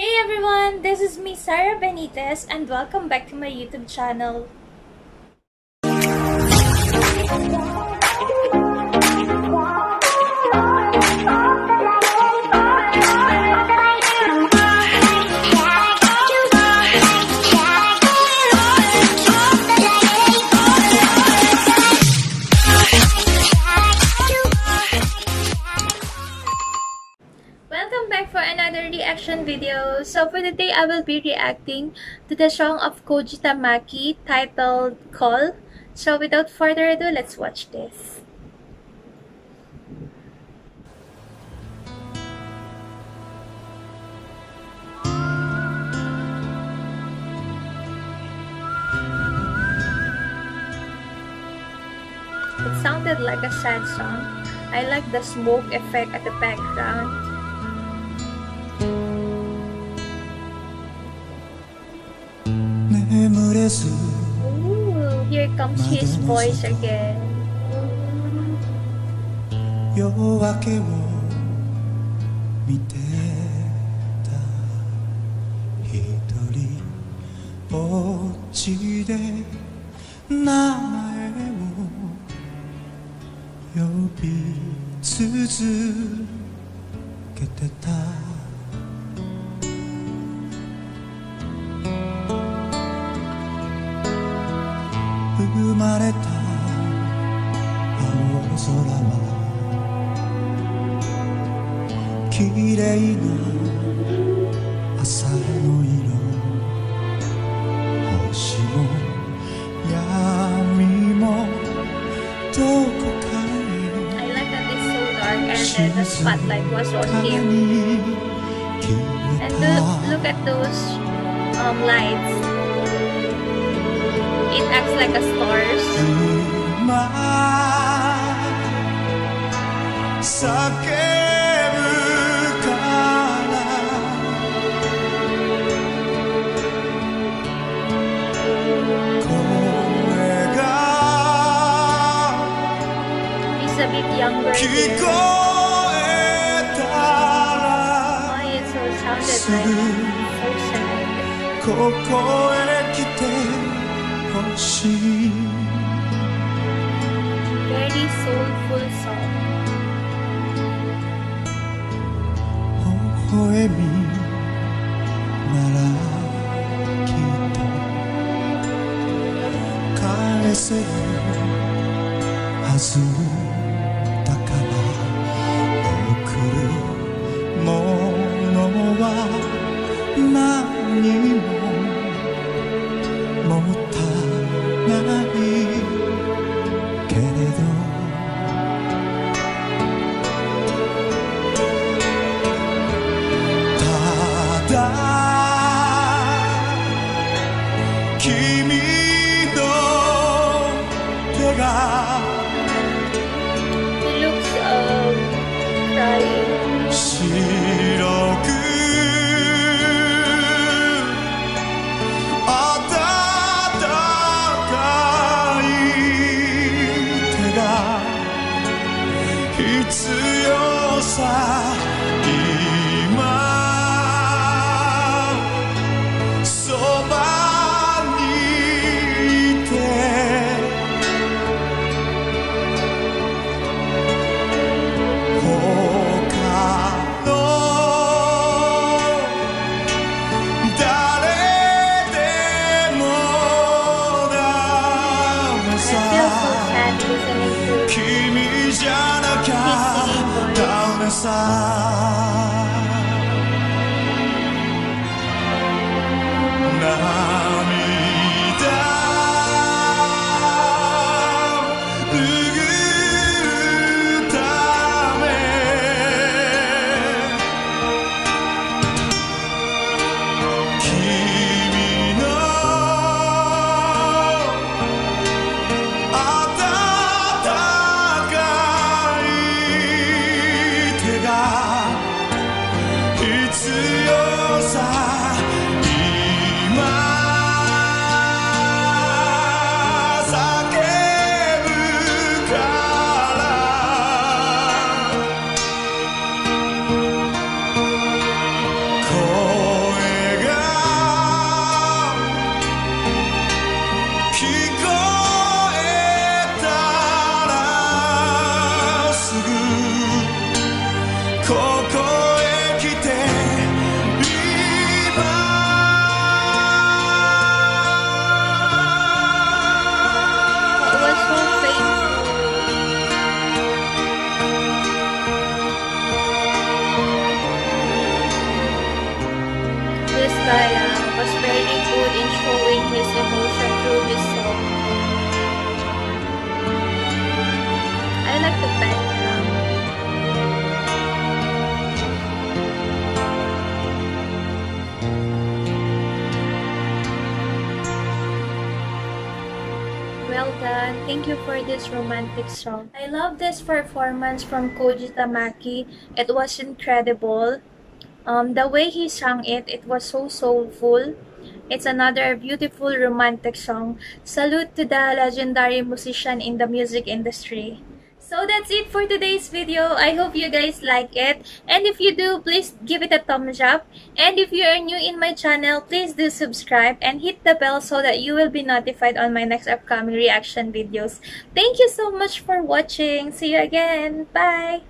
Hey everyone, this is me Sarah Benitez and welcome back to my YouTube channel. Reaction video. So for today, I will be reacting to the song of Koji Tamaki titled Call. So without further ado, let's watch this. It sounded like a sad song. I like the smoke effect at the background. 眠れず Ooh, here け夜明けを見てたひとりぼっちで名前を呼びつづけてた。まれた青空は綺麗な朝の色星も闇もどこか I like that it's so dark へ and then the spotlight was on him. look, look at those um, lights. It acts like a stars. 今叫ぶから声が He's a bit younger 聞 here. こえたら Why it so sounded like so sad. ここへ来てほ しい Very soulful song. 微笑みならきっと返せるはず必要さ。side. Well done. Thank you for this romantic song. I love this performance from Koji Tamaki. It was incredible. Um, the way he sang it, it was so soulful. It's another beautiful romantic song. Salute to the legendary musician in the music industry. So that's it for today's video. I hope you guys like it. And if you do, please give it a thumbs up. And if you are new in my channel, please do subscribe and hit the bell so that you will be notified on my next upcoming reaction videos. Thank you so much for watching. See you again. Bye!